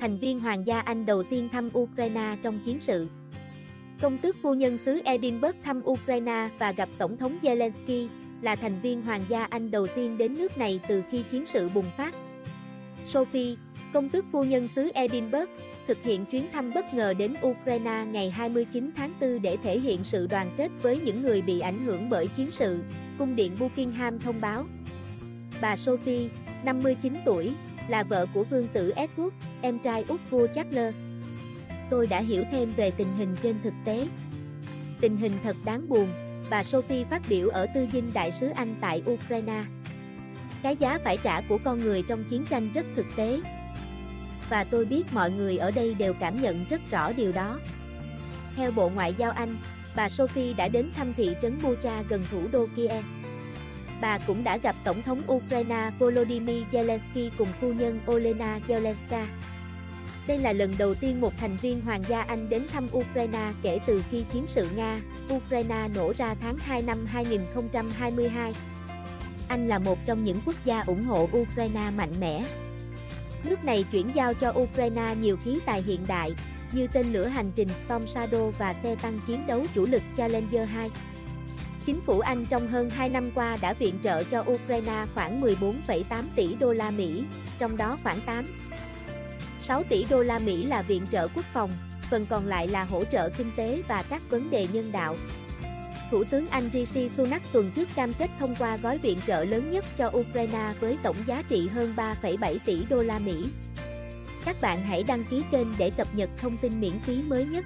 thành viên Hoàng gia Anh đầu tiên thăm Ukraine trong chiến sự. Công tước phu nhân xứ Edinburgh thăm Ukraine và gặp Tổng thống Zelensky, là thành viên Hoàng gia Anh đầu tiên đến nước này từ khi chiến sự bùng phát. Sophie, công tước phu nhân xứ Edinburgh, thực hiện chuyến thăm bất ngờ đến Ukraine ngày 29 tháng 4 để thể hiện sự đoàn kết với những người bị ảnh hưởng bởi chiến sự, cung điện Buckingham thông báo. Bà Sophie, 59 tuổi, là vợ của vương tử Edward, em trai út vua Charles. Tôi đã hiểu thêm về tình hình trên thực tế. Tình hình thật đáng buồn, bà Sophie phát biểu ở tư dinh đại sứ Anh tại Ukraine. Cái giá phải trả của con người trong chiến tranh rất thực tế. Và tôi biết mọi người ở đây đều cảm nhận rất rõ điều đó. Theo Bộ Ngoại giao Anh, bà Sophie đã đến thăm thị trấn Bucha gần thủ đô Kiev. Bà cũng đã gặp Tổng thống Ukraine Volodymyr Zelensky cùng phu nhân Olena Zelenska. Đây là lần đầu tiên một thành viên Hoàng gia Anh đến thăm Ukraine kể từ khi chiến sự Nga-Ukraine nổ ra tháng 2 năm 2022. Anh là một trong những quốc gia ủng hộ Ukraine mạnh mẽ. Nước này chuyển giao cho Ukraine nhiều khí tài hiện đại, như tên lửa hành trình Storm Shadow và xe tăng chiến đấu chủ lực Challenger 2. Chính phủ Anh trong hơn 2 năm qua đã viện trợ cho Ukraine khoảng 14,8 tỷ đô la Mỹ, trong đó khoảng 8 6 tỷ đô la Mỹ là viện trợ quốc phòng, phần còn lại là hỗ trợ kinh tế và các vấn đề nhân đạo. Thủ tướng Anh Rishi Sunak tuần trước cam kết thông qua gói viện trợ lớn nhất cho Ukraine với tổng giá trị hơn 3,7 tỷ đô la Mỹ. Các bạn hãy đăng ký kênh để cập nhật thông tin miễn phí mới nhất.